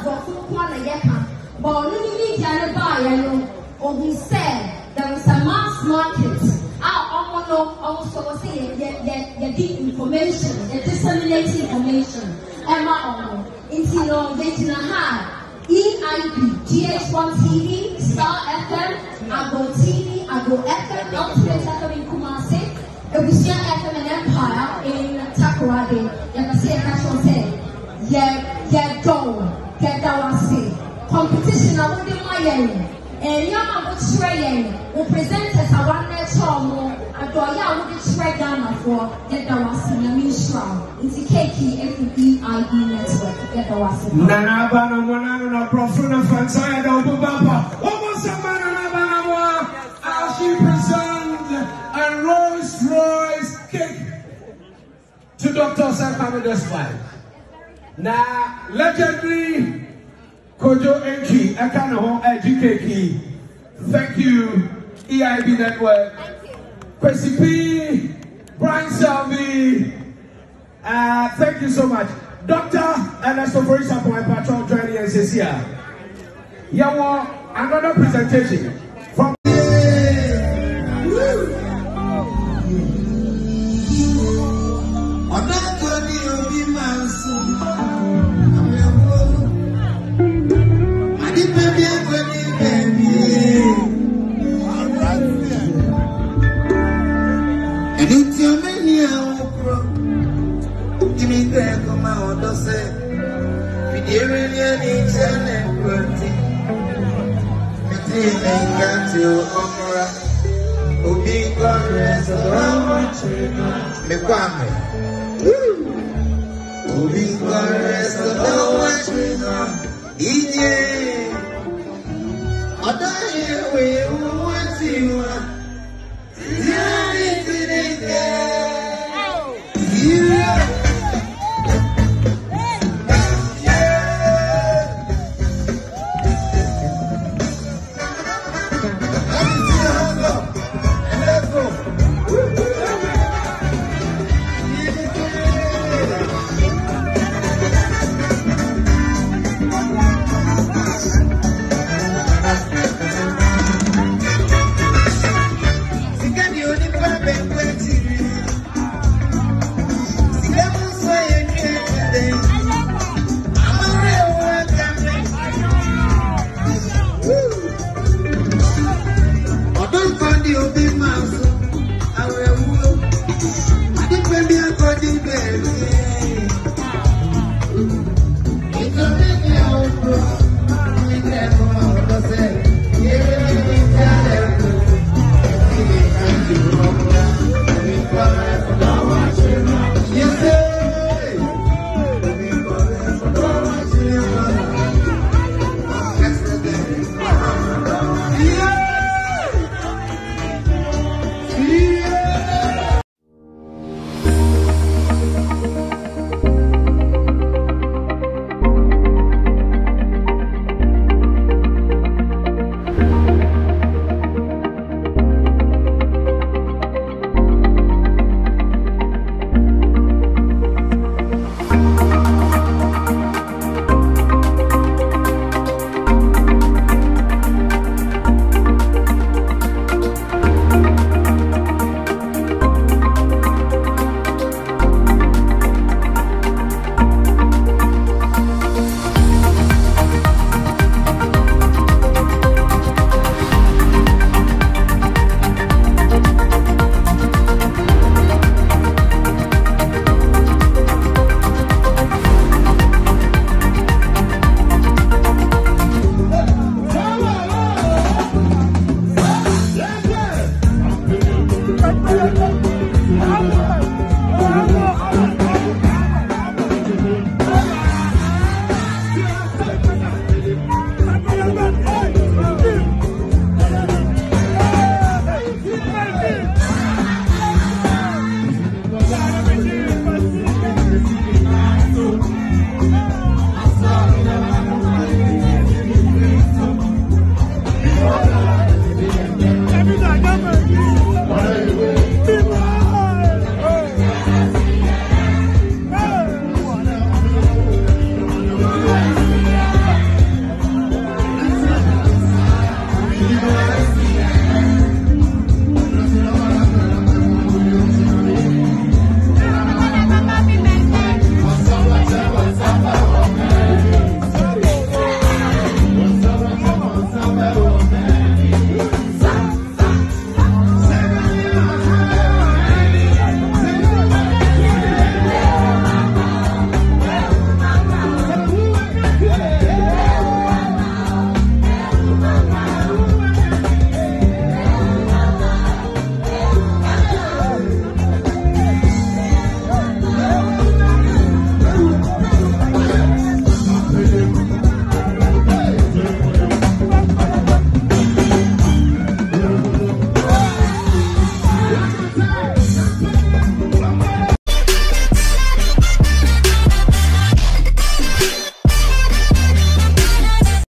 nko a na yɛka but ɔno no baayɛ no sɛ there is a mass market. A ɔmo no ɔmo nso wɔ sɛ yɛ yɛ yɛ yɛde information yɛ disseminate information. Ɛma ɔmo nti no yɛgyina ha. EIB, GHOne TV, Starr FM, Agro TV, Agro FM, Ultimate FM in Kumasi, Abusua FM and Empire in Takoradi. Yɛka sɛ yɛka kyerɛw sɛ yɛ yɛdɔw yɛda wo ase competition a wode ma yɛn nneɛma a wokyerɛ yɛn wo presenters a woanɛ kyerɛ mo adɔeɛ a wode kyerɛ ghanafoɔ yɛda wo ase nyame nhyira wo nti keeki afi bib network yɛda wo ase nanaaba no mo na no naborɔfo no fansa yɛda wo bobapa wɔmɔ sɛma nanaaba na mo a as we present a rolls royce cake to dr sɛkame desmile Now, legendary Kojo Enki, Ekanoho Ejikeki. Thank you, EIB Network. Kwesi P, Brian Salvi, uh, thank you so much. Dr. Ernesto Forisa for my patron joining us this year. Yeah, another presentation Ìdí omi ní àwọn okùrọ̀, tí mi gbẹ́ ẹ̀kọ́ máa ọ̀dọ́ sẹ́, fìdí eré ní ẹni iṣẹ́ ní ẹ̀kọ́ ti. Ẹtí ilẹ̀ ìka ti ọmọra, òbí ikọ̀ rẹ̀ sọ̀rọ̀ àwọn ìṣẹ̀lẹ̀. Mi kọ́ àmì. Òbí ikọ̀ rẹ̀ sọ̀rọ̀ àwọn ìṣẹ̀lẹ̀. Ìjẹ́